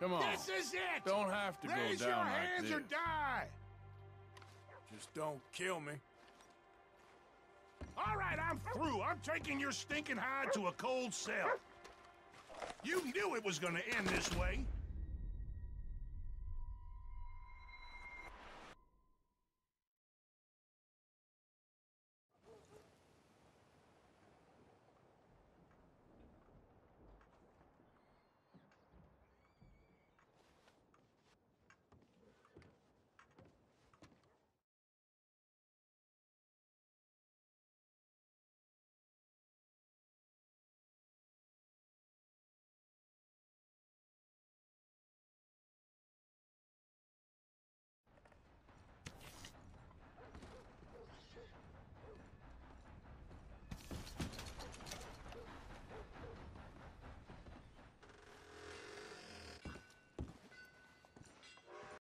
Come on. This is it! Don't have to Raise go your hands like or die! Just don't kill me. All right, I'm through. I'm taking your stinking hide to a cold cell. You knew it was gonna end this way.